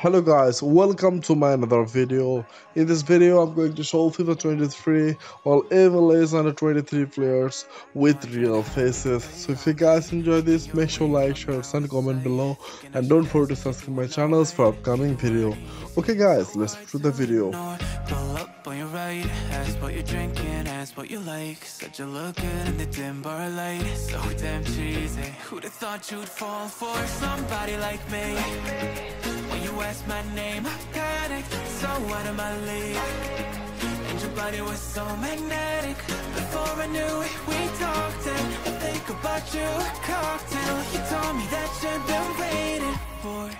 Hello guys, welcome to my another video. In this video I'm going to show FIFA 23 all MLS under 23 players with real faces. So if you guys enjoy this, make sure like, share and comment below and don't forget to subscribe my channels for upcoming video. Okay guys, let's to the video. What you like. Look good in the dim bar light, so damn cheesy. Who'd have thought you'd fall for somebody like me? Asked my name, I panicked, so out of my league. And your body was so magnetic. Before I knew it, we talked and I think about you, a cocktail You told me that you've been waiting for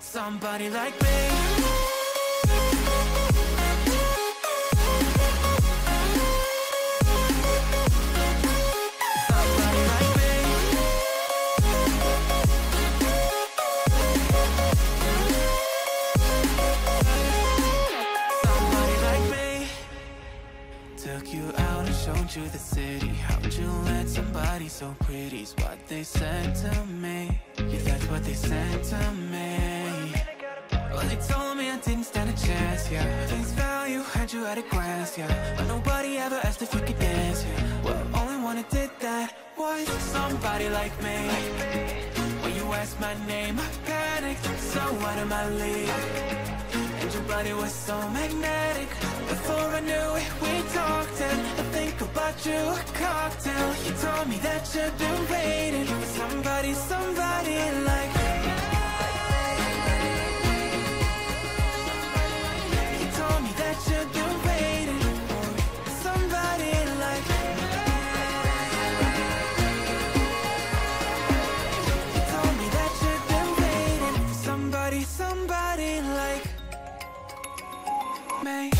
Somebody like me showed you the city. How'd you let somebody so pretty's what they said to me. Yeah, that's what they said to me. Well, they told me I didn't stand a chance, yeah. Face value, had you at a glance, yeah. But nobody ever asked if you could dance, yeah. Well, only one who did that was somebody like me. When you asked my name, I panicked. So out of my league. And your body was so magnetic. Before I knew it, we talked and you a cocktail. You told me that you've been waiting For somebody, somebody like You told me that you've been waiting For somebody like You told me that you've been waiting For somebody, somebody like me